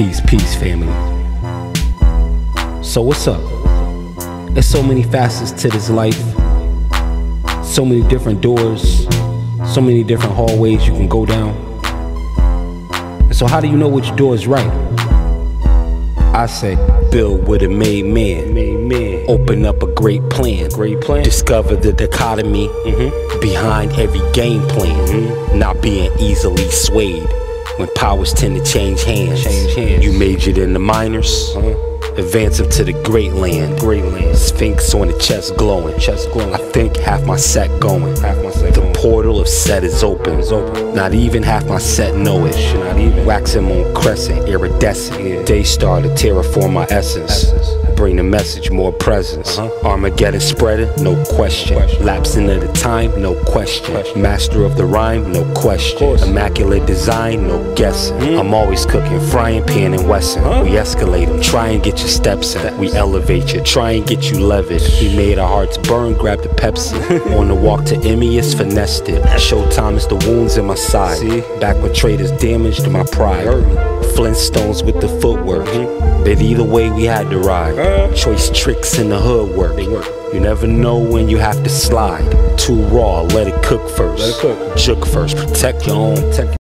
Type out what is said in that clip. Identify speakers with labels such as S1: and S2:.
S1: Peace, peace, family. So, what's up? There's so many facets to this life, so many different doors, so many different hallways you can go down. And so, how do you know which door is right? I say, build with a made man.
S2: Made man.
S1: Open up a great plan.
S2: Great plan.
S1: Discover the dichotomy
S2: Mhm.
S1: behind every game plan.
S2: Mhm.
S1: Not being easily swayed when powers tend to change hands.
S2: Change hands.
S1: You majored in the minors.
S2: Uh-huh.
S1: Advance up to the great land.
S2: Great land.
S1: Sphinx on the chest glowing.
S2: Chest glowing.
S1: I think half my set going.
S2: Half my set
S1: The
S2: going.
S1: portal of set is open.
S2: Is open.
S1: Not even half my set know it.
S2: Not even.
S1: Waxing on crescent, iridescent.
S2: Yeah.
S1: Daystar to terraform my essence.
S2: Essence.
S1: Bring the message, more presence.
S2: Uh-huh.
S1: Armageddon spreader, no question.
S2: Question.
S1: Lapsing of the time, no question.
S2: Question.
S1: Master of the rhyme, no question. Immaculate design, no guessing.
S2: Mm.
S1: I'm always cooking, frying pan and Wesson.
S2: Huh?
S1: We escalate them, try and get your steps in. We elevate you, try and get you levied. We made our hearts burn, grab the Pepsi. On the walk to Emmaus, finessed it. Showtime is the wounds in my side.
S2: See?
S1: Back when traders damaged my pride. Flintstones with the footwork. But either way, we had to ride.
S2: Uh.
S1: Choice tricks in the hood work.
S2: They work.
S1: You never know when you have to slide. Too raw, let it cook first.
S2: Let it cook.
S1: Jook first, protect your own.
S2: Protect